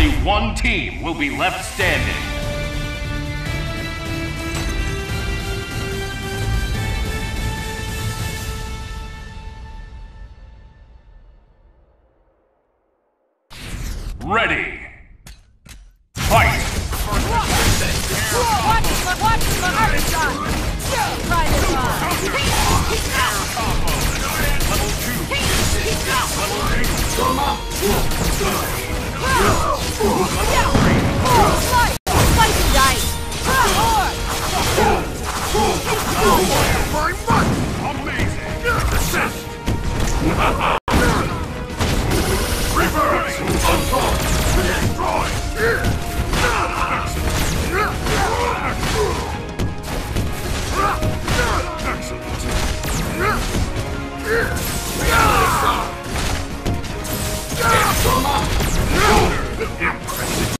Only one team will be left standing. Ready. Fight! Try this on. Slice, Impressive.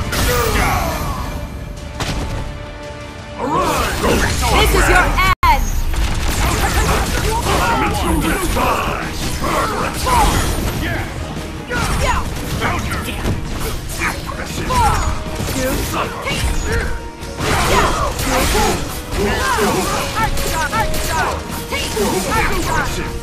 嘿呀呀二十下二十下嘿二十下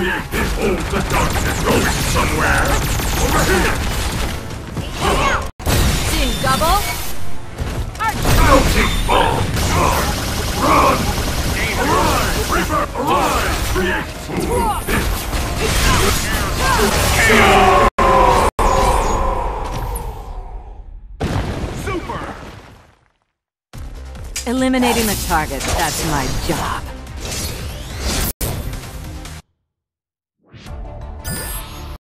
Create this the darkness going somewhere! Over here! Seeing double. Floating bomb! Run! Run! Reaper! Arise! Create! Super! Eliminating the target, that's my job.